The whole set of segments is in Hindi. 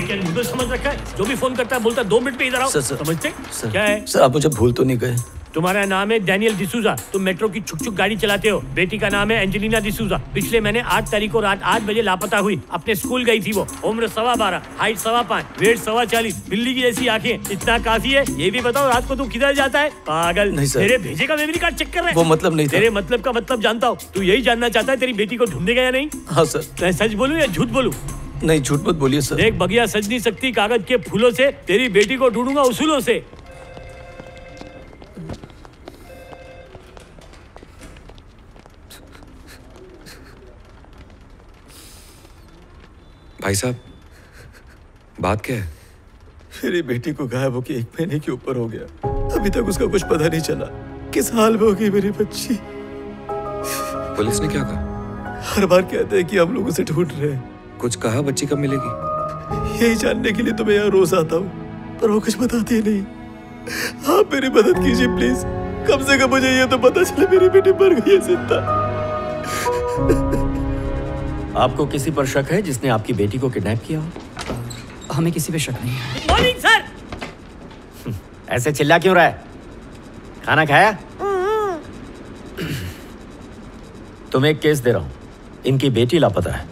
मुझे नूडल समझ रखा है? जो भी फ़ोन करता है बोलता है दो मिनट में इधर आओ। सर, सर, समझते सर, क्या है? सर आप मुझे भूल तो नहीं गए। तुम्हारा नाम है डैनियल डिसूजा तुम मेट्रो की छुक छुक गाड़ी चलाते हो। बेटी का नाम है एंजेलिना डिसूजा पिछले महीने आठ तारीख को रात आठ बजे लापता हुई। अपने स्कूल गई थी वो। उम्र सवा बारह हाइट सवा पाँच वेट सवा चालीस। बिल्ली की जैसी आँखें। इतना काफ़ी है। ये भी बताओ रात को तू किधर जाता है? पागल। नहीं, सर। तेरे भेजे का मेमोरी कार्ड चेक कर रहे वो मतलब नहीं तेरे मतलब का मतलब जानता हूँ। तू यही जानना चाहता है तेरी बेटी को ढूंढेगा या नहीं? हाँ सर। मैं सच बोलूँ या झूठ बोलूँ? नहीं झूठ मत बोलिए सर। देख बगिया सज नहीं सकती कागज़ के फूलों से। तेरी बेटी को ढूंढूँगा उसूलों से। भाई साहब बात क्या है? मेरी बेटी को गायब होके एक महीने के ऊपर हो गया। अभी तक उसका कुछ पता नहीं चला किस हाल में होगी मेरी बच्ची। पुलिस ने क्या कहा? हर बार कहते हैं कि हम लोग उसे ढूंढ रहे हैं। कुछ कहा बच्ची कब मिलेगी? यही जानने के लिए तो मैं यहाँ रोज आता हूँ पर वो कुछ बताते नहीं। आप मेरी मदद कीजिए प्लीज़ कम से कम मुझे ये तो पता चले मेरी बेटी मर गई है ज़िंदा। आपको किसी पर शक है जिसने आपकी बेटी को किडनैप किया हो? हमें किसी पे शक नहीं है। Morning sir! ऐसे चिल्ला क्यों रहा है? खाना खाया? तुम्हें एक केस दे रहा हूँ। इनकी बेटी लापता है।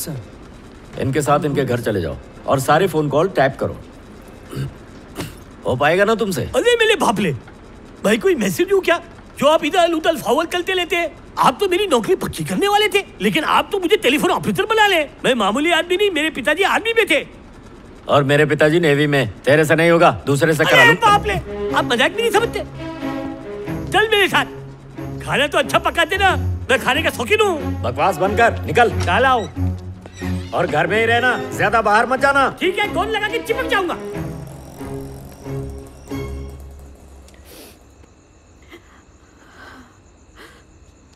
सर। इनके साथ इनके घर चले जाओ और सारे फ़ोन कॉल टैप करो। हो पाएगा ना तुमसे? अरे मेरे भापले। भाई कोई मैसेज हूँ क्या? जो आप इधर उधर फावल करते लेते हैं। आप तो मेरी नौकरी पक्की करने वाले थे लेकिन आप तो मुझे टेलीफोन ऑपरेटर बना ले। मैं मामूली आदमी नहीं मेरे पिताजी आर्मी में थे। और मेरे पिताजी नेवी में। तेरे से नहीं होगा दूसरे से करा अरे लूँ। आप मज़ाक भी नहीं समझते। चल मेरे साथ। खाना तो अच्छा पकाते ना मैं खाने का शौकीन हूँ। बकवास बंद कर निकल। काला आओ और घर में ही रहना ज़्यादा बाहर मत जाना। ठीक है गोल लगा के चिपक जाऊँगा।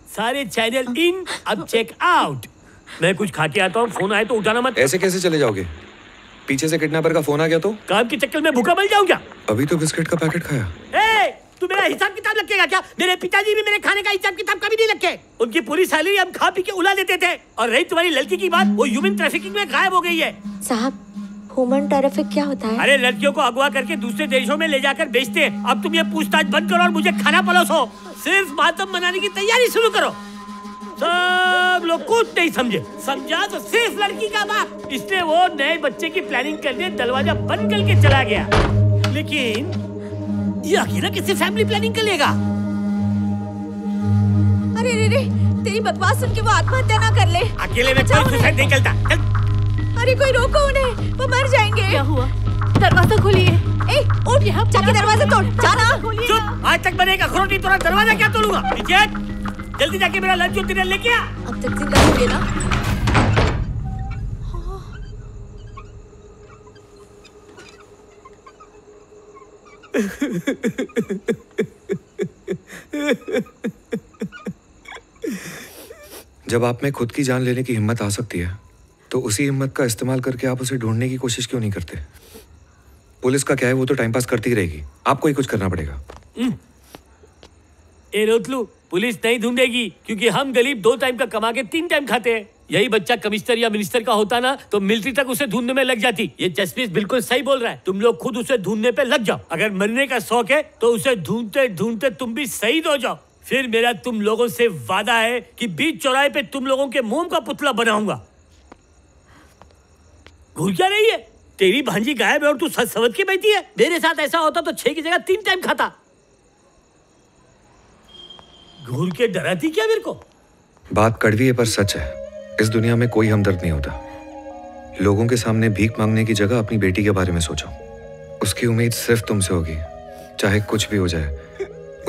सारे चैनल इन अब चेक आउट मैं कुछ खा के आता हूँ फ़ोन आए तो उठाना मत। ऐसे कैसे चले जाओगे? पीछे से किडनैपर का फ़ोन आ गया तो? काम के चक्कर में भूखा मर जाऊँ क्या अभी तो बिस्किट का पैकेट खाया। ए, मेरा हिसाब किताब रखेगा क्या? मेरे पिताजी भी मेरे खाने का हिसाब किताब कभी नहीं रखे उनकी पूरी सैलरी हम खा पी के उड़ा देते थे। और रही तुम्हारी लड़की की बात वो ह्यूमन ट्रैफिकिंग में गायब हो गई है। साहब ह्यूमन ट्रैफ़िक क्या होता है? अरे लड़कियों को अगवा करके दूसरे देशों में ले जाकर बेचते हैं। अब तुम ये पूछताछ बंद करो और मुझे खाना परोसो। सिर्फ़ मातम मनाने की तैयारी शुरू करो। सब लोग कुछ नहीं समझे। समझा तो सिर्फ़ लड़की का बाप। इसलिए वो नए बच्चे की प्लानिंग करने दरवाज़ा बंद करके चला गया। लेकिन ये अकेला कैसे फैमिली प्लानिंग कर लेगा अरे रे रे तेरी बकवास सुन के वो आत्महत्या ना कर ले। अकेले में कोई सुसाइड नहीं करता। चल। अरे कोई रोको उन्हें वो मर जाएँगे। क्या हुआ? दरवाज़ा खोलिए। ए उठ यहाँ जाके दरवाज़ा तोड़। जाना। चुप। आज तक मैंने एक अखरोट नहीं तोड़ा दरवाज़ा क्या तोड़ूँगा? जल्दी जाके मेरा लंच और डिनर लेके आ। अब तक ज़िंदा होंगे ना? जब आप में खुद की जान लेने की हिम्मत आ सकती है तो उसी हिम्मत का इस्तेमाल करके आप उसे ढूँढने की कोशिश क्यों नहीं करते? पुलिस का क्या है, वो तो टाइम पास करती रहेगी। आपको ही कुछ करना पड़ेगा। ए रोतलू पुलिस नहीं ढूंढेगी, क्योंकि हम गरीब दो टाइम का कमा के तीन टाइम खाते हैं। यही बच्चा कमिश्नर या मिनिस्टर का होता ना तो मिलिट्री तक उसे ढूँढने में लग जाती। ये जसप्रीत बिल्कुल सही बोल रहा है। तुम लोग खुद उसे ढूँढने पे लग जाओ। अगर मरने का शौक है तो उसे ढूंढते ढूंढते तुम भी शहीद हो जाओ। फिर मेरा तुम लोगों से वादा है कि बीच चौराहे पे तुम लोगों के मोम का पुतला बनाऊँगा। घूर क्या रही है? तेरी भांजी गायब है और तू सच समझ के बैठी है। मेरे साथ ऐसा होता तो छह की जगह तीन टाइम खाता। घूर के डराती क्या मेरे को? बात कड़वी है, पर सच है। इस दुनिया में कोई हमदर्द नहीं होता। लोगों के सामने भीख मांगने की जगह अपनी बेटी के बारे में सोचो। उसकी उम्मीद सिर्फ़ तुमसे होगी। चाहे कुछ भी हो जाए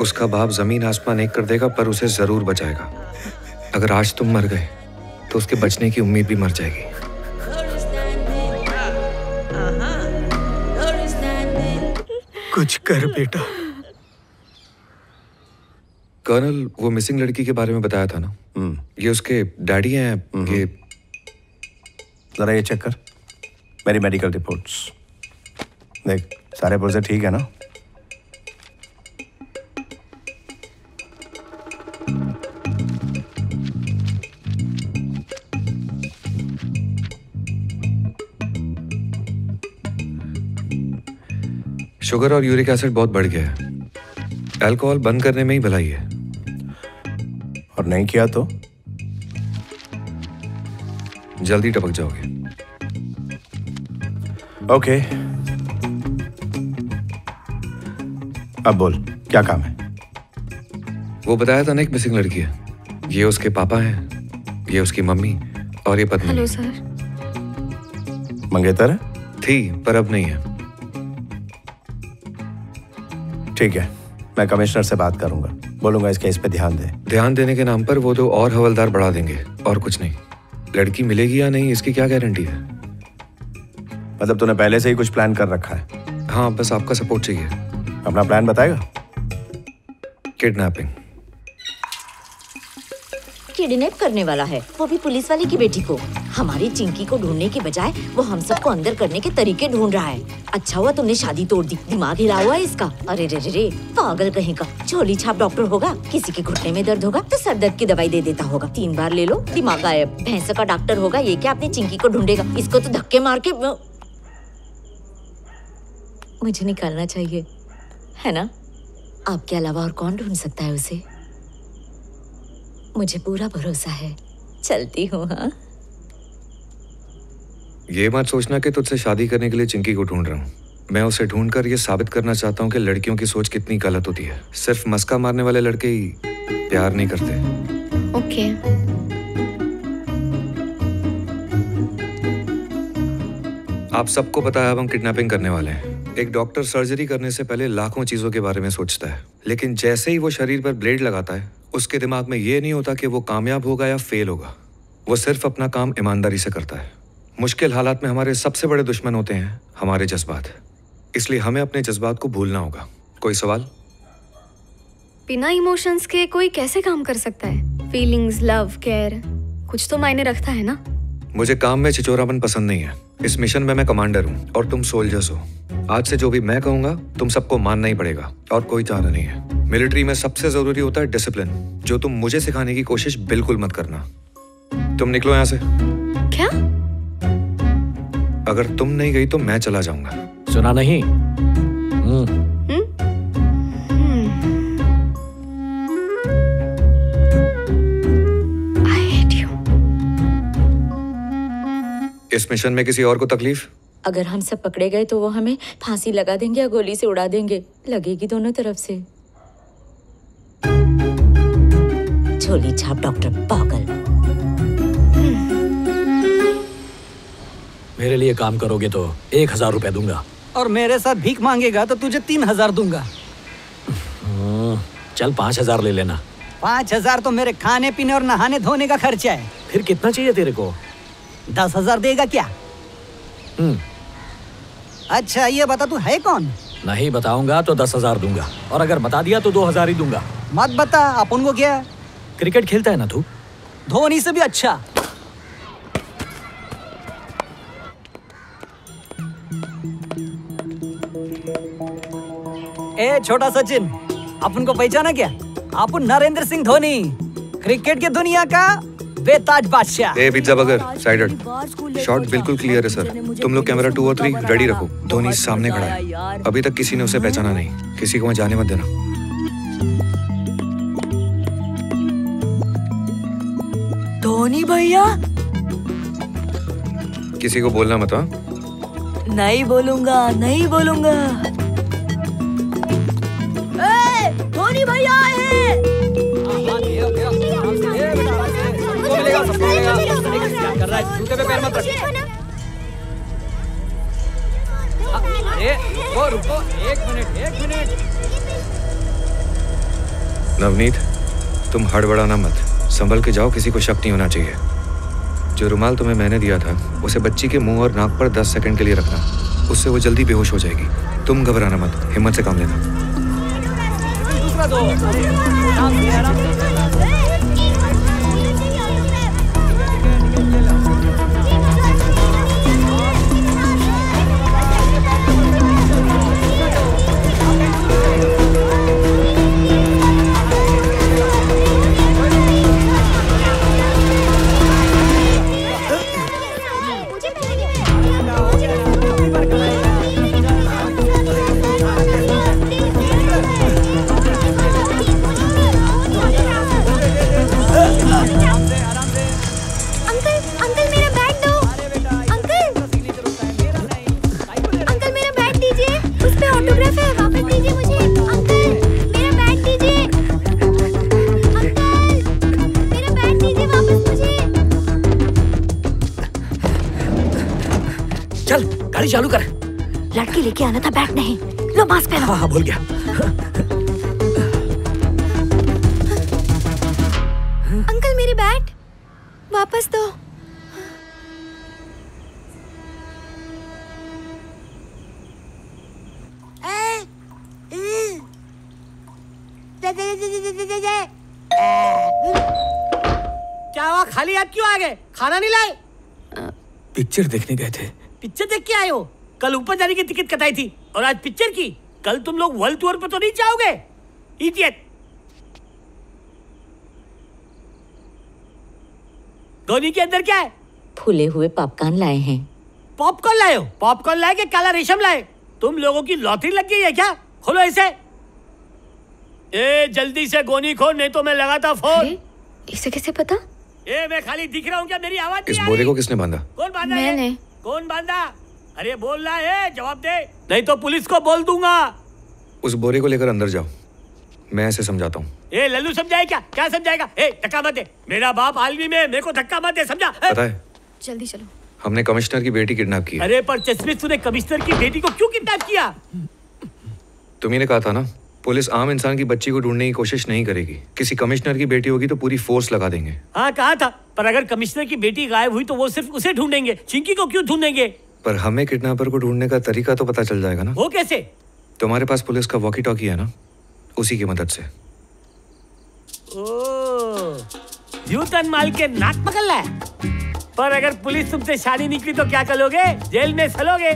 उसका बाप ज़मीन आसमान एक कर देगा पर उसे ज़रूर बचाएगा। अगर आज तुम मर गए तो उसके बचने की उम्मीद भी मर जाएगी। कुछ कर बेटा। कर्नल वो मिसिंग लड़की के बारे में बताया था ना? हम्म। ये उसके डैडी हैं हम्म। ये ज़रा ये चेक कर। मेरी मेडिकल रिपोर्ट्स देख सारे पर्जे ठीक है ना? शुगर और यूरिक एसिड बहुत बढ़ गया है। अल्कोहल बंद करने में ही भलाई है। और नहीं किया तो? जल्दी टपक जाओगे। ओके। अब बोल क्या काम है? वो बताया था ना एक मिसिंग लड़की है। ये उसके पापा हैं ये उसकी मम्मी और ये पत्नी। Hello sir. मंगेतर? है थी पर अब नहीं है। ठीक है। मैं कमिश्नर से बात करूँगा। बोलूँगा इस केस पे ध्यान दे। ध्यान देने के नाम पर वो तो और हवलदार बढ़ा देंगे और कुछ नहीं। लड़की मिलेगी या नहीं इसकी क्या गारंटी है? मतलब तूने पहले से ही कुछ प्लान कर रखा है? हाँ बस आपका सपोर्ट चाहिए। अपना प्लान बताएगा? किडनैपिंग किडनैप करने वाला है। वो भी पुलिस वाले की बेटी को। हमारी चिंकी को ढूँढने के बजाय वो हम सबको अंदर करने के तरीके ढूंढ रहा है। अच्छा हुआ तुमने शादी तोड़ दी। दिमाग हिला हुआ है इसका। अरे रे रे रे, पागल कहीं का। झोली छाप डॉक्टर होगा, किसी के घुटने में दर्द होगा तो सर दर्द की दवाई दे देता होगा। तीन बार ले लो, दिमाग गायब। भैंस का डॉक्टर होगा, ये क्या अपनी चिंकी को ढूंढेगा? इसको तो धक्के मार के मुझे निकालना चाहिए। है ना? आपके अलावा और कौन ढूंढ सकता है उसे? मुझे पूरा भरोसा है। चलती हूँ हाँ। ये मत सोचना कि तुझसे शादी करने के लिए चिंकी को ढूंढ रहा हूँ। मैं उसे ढूंढकर ये साबित करना चाहता हूँ कि लड़कियों की सोच कितनी गलत होती है। सिर्फ़ मस्का मारने वाले लड़के ही प्यार नहीं करते। ओके। okay. आप सबको पता है अब हम किडनैपिंग करने वाले हैं। एक डॉक्टर सर्जरी करने से पहले लाखों चीज़ों के बारे में सोचता है। लेकिन जैसे ही वो शरीर पर ब्लेड लगाता है, उसके दिमाग में ये नहीं होता कि वो कामयाब होगा या फेल होगा। वो सिर्फ़ अपना काम ईमानदारी से करता है। मुश्किल हालात में हमारे सबसे बड़े दुश्मन होते हैं हमारे जज्बात। इसलिए हमें अपने जज्बात को भूलना होगा। कोई सवाल? बिना इमोशंस के कोई कैसे काम कर सकता है? फीलिंग्स, लव, केयर, कुछ तो मायने रखता है ना? मुझे काम में छिचोरापन पसंद नहीं है। इस मिशन में मैं कमांडर हूँ और तुम सोल्जर्स हो। आज से जो भी मैं कहूँगा तुम सबको मानना ही पड़ेगा और कोई चारा नहीं है। मिलिट्री में सबसे ज़रूरी होता है डिसिप्लिन जो तुम मुझे सिखाने की कोशिश बिल्कुल मत करना। तुम निकलो यहाँ से। क्या? अगर तुम नहीं गई तो मैं चला जाऊँगा। सुना नहीं? इस मिशन में किसी और को तकलीफ़? अगर हम सब पकड़े गए तो वो हमें फांसी लगा देंगे या गोली से उड़ा देंगे। लगेगी दोनों तरफ़ से। झोली छाप डॉक्टर पागल। मेरे लिए काम करोगे तो एक हज़ार रुपया दूँगा। और मेरे साथ भीख मांगेगा तो तुझे तीन हज़ार दूँगा। हम्म, चल पाँच हज़ार ले लेना। पाँच हज़ार तो मेरे खाने पीने और नहाने धोने का खर्चा है। फिर कितना चाहिए तेरे को? दस हज़ार देगा क्या? हम्म, अच्छा ये बता तू है कौन? नहीं बताऊँगा तो दस हज़ार दूँगा। और अगर बता दिया तो दो हज़ार ही दूँगा। मत बता अपन को क्या? क्रिकेट खेलता है ना तू? धोनी से भी अच्छा। ए छोटा सचिन अपन को पहचाना क्या? अपन नरेंद्र सिंह धोनी क्रिकेट की दुनिया का बेताज बादशाह। ए पिज्जा बर्गर साइड हट। शॉट बिल्कुल क्लियर है सर तुम लोग कैमरा टू और थ्री रेडी रखो। धोनी सामने खड़ा है। अभी तक किसी ने उसे पहचाना नहीं। किसी को वहाँ जाने मत देना। धोनी भैया? किसी को बोलना मत हाँ? नहीं बोलूँगा नहीं बोलूँगा। रुको रुको एक मिनट एक मिनट। नवनीत तुम हड़बड़ाना मत। संभल के जाओ किसी को शक नहीं होना चाहिए। जो रुमाल तुम्हें मैंने दिया था उसे बच्ची के मुँह और नाक पर 10 सेकंड के लिए रखना। उससे वो जल्दी बेहोश हो जाएगी। तुम घबराना मत हिम्मत से काम लेना। दूसरा दो। गाड़ी चालू कर। लड़की लेके आना था बैग नहीं। लो मास्क पहनो। हाँ हाँ भूल गया। अंकल मेरी बैट। वापस दो। क्या हुआ? खाली हाथ क्यों आ गए? खाना नहीं लाए? पिक्चर देखने गए थे। पिक्चर देख के आए हो? कल ऊपर जाने की टिकट कटाई थी और आज पिक्चर की। कल तुम लोग वर्ल्ड टूर पे तो नहीं जाओगे। इडियट धोनी के अंदर क्या है? फूले हुए पॉपकॉर्न लाए हैं। पॉपकॉर्न लाए हो? पॉपकॉर्न लाए कि काला रेशम लाए? तुम लोगों की लॉटरी लग गई है क्या? खोलो इसे। ए जल्दी से गोनी खोल नहीं तो मैं लगाता फ़ोन इसे कैसे पता? ए मैं खाली दिख रहा हूँ क्या? मेरी आवाज़ इस बोरे को किसने बांधा? कौन बांधा? मैंने। कौन बांधा अरे बोल रहा है जवाब दे। नहीं तो पुलिस को बोल दूँगा। उस बोरे को लेकर अंदर जाओ। मैं ऐसे समझाता हूँ। ए लल्लू समझाए क्या? क्या समझाएगा? ए धक्का मत दे। मेरा बाप आलमी में मेरे को धक्का मत दे समझा? पता है जल्दी चलो। हमने कमिश्नर की बेटी किडनैप की अरे पर चश्मिश तूने कमिश्नर की बेटी को क्यों किडनैप किया? तुम्ही ने कहा था ना पुलिस आम इंसान की बच्ची को ढूँढने की कोशिश नहीं करेगी। किसी कमिश्नर की बेटी होगी तो पूरी फोर्स लगा देंगे। हाँ कहा था पर अगर कमिश्नर की बेटी गायब हुई तो वो सिर्फ़ उसे ढूंढेंगे। चिंकी को क्यों ढूंढेंगे? पर हमें किडनैपर को ढूँढने का तरीका तो पता चल जाएगा ना। वो कैसे? तुम्हारे पास पुलिस का वॉकी टॉकी है ना? उसी की मदद से। ओ यूँ तन माल के नाक पकड़ ला है पर अगर पुलिस तुमसे शादी निकली तो क्या करोगे? जेल में सलोगे।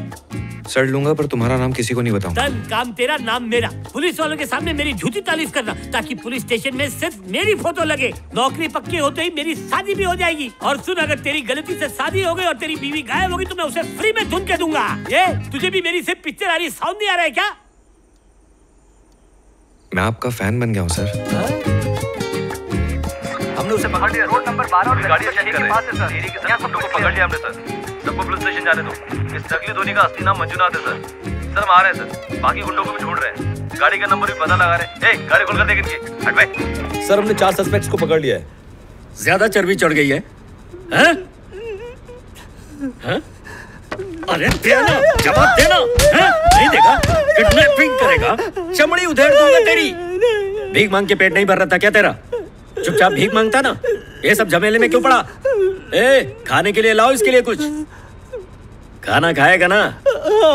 सड़ लूँगा पर तुम्हारा नाम किसी को नहीं बताऊँगा तन काम तेरा नाम मेरा पुलिस वालों के सामने मेरी झूठी तारीफ़ करना ताकि पुलिस स्टेशन में सिर्फ़ मेरी फ़ोटो लगे नौकरी पक्की होते ही मेरी शादी भी हो जाएगी और सुन अगर तेरी गलती से शादी हो गई और तेरी बीवी गायब होगी तो मैं उसे फ्री में धुन के दूँगा ये तुझे भी मेरी सिर्फ़ पिक्चर आ रही साउंड नहीं आ रहा है क्या मैं आपका फ़ैन बन गया हूँ सर हमने उसे पकड़ लिया रोड नंबर बारह और गाड़ी कर पास है सर सब लोगों को पकड़ लिया हमने सर सबको पुलिस स्टेशन जाने दो। इस नकली धोनी का असली नाम मंजूनाथ है सर। सर हम आ रहे हैं सर। बाकी गुंडों को भी ढूंढ रहे हैं। गाड़ी का नंबर भी पता लगा रहे हैं। गाड़ी खोल कर देख इनकी। हट भाई। सर हमने चार सस्पेक्ट्स को पकड़ लिया है। ज़्यादा चर्बी चढ़ गई है। हैं? हैं? अरे देना जवाब देना हैं? नहीं देगा। किडनैपिंग करेगा। चमड़ी उधेड़ दूँगा तेरी। भीख मांग के पेट नहीं भर रहा था क्या तेरा? चुपचाप भीख माँगता ना? ये सब झमेले में क्यों पड़ा? ए खाने के लिए लाओ इसके लिए कुछ। खाना खाएगा ना?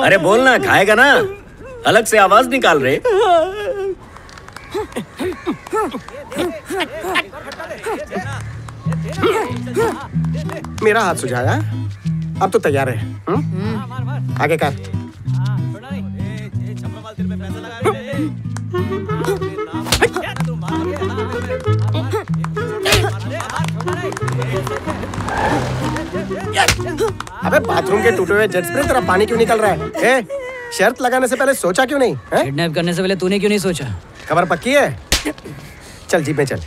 अरे बोलना खाएगा ना? अलग से आवाज़ निकाल रहे मेरा हाथ सुझाया? अब तो तैयार है। हम्म? आगे कर। अबे बाथरूम के टूटे हुए जेट स्प्रे तेरा पानी क्यों निकल रहा है? ए, शर्त लगाने से पहले सोचा क्यों नहीं? किडनैप करने से पहले तूने क्यों नहीं सोचा? खबर पक्की है? चल जीप में चल।